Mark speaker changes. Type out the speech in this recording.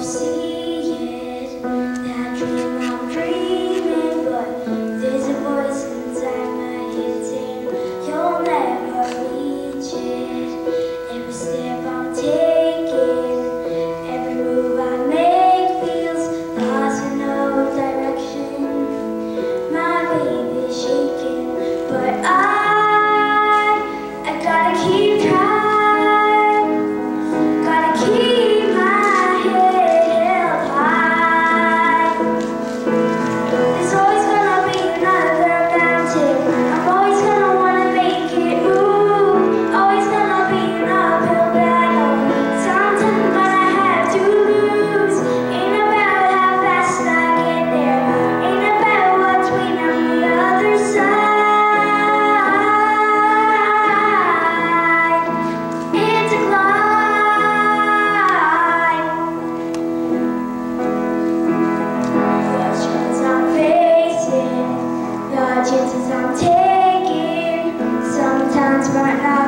Speaker 1: see. right have.